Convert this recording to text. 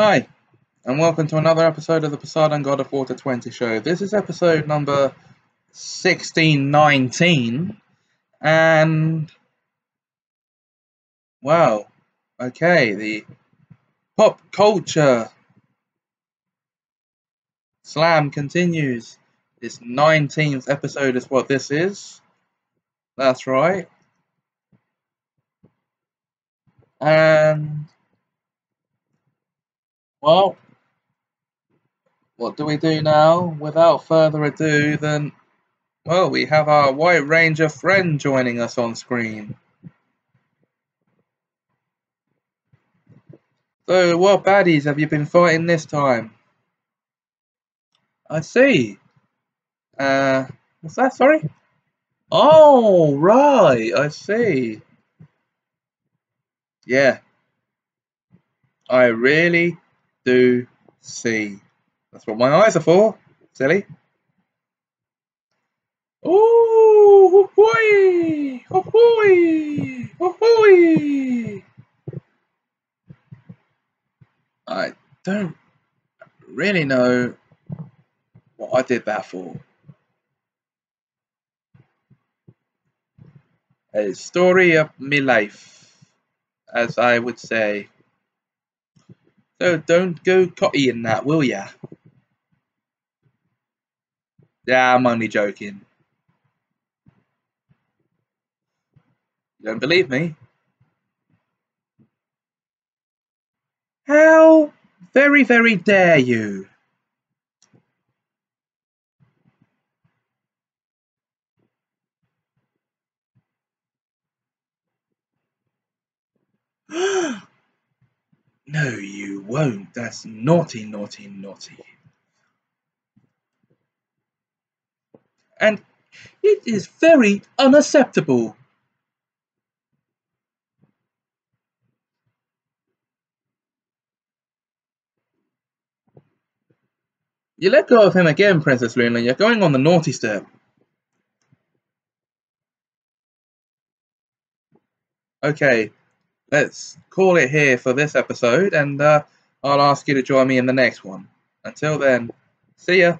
Hi, and welcome to another episode of the Poseidon God of Water 20 show. This is episode number 1619, and wow, okay, the pop culture slam continues. This 19th episode is what this is. That's right. And well, what do we do now? Without further ado, then, well, we have our White Ranger friend joining us on screen. So, what baddies have you been fighting this time? I see. Uh, what's that, sorry? Oh, right, I see. Yeah. I really do see. That's what my eyes are for, silly. Ooh, hoo-hoo! Hoo-hoo! Hoo-hoo! I don't really know what I did that for. A story of me life, as I would say. So don't go copying that, will ya? Yeah, I'm only joking. You don't believe me? How very, very dare you? No, you won't. That's naughty, naughty, naughty. And it is very unacceptable. You let go of him again, Princess Luna. You're going on the naughty step. Okay, let's call it here for this episode, and uh, I'll ask you to join me in the next one. Until then, see ya.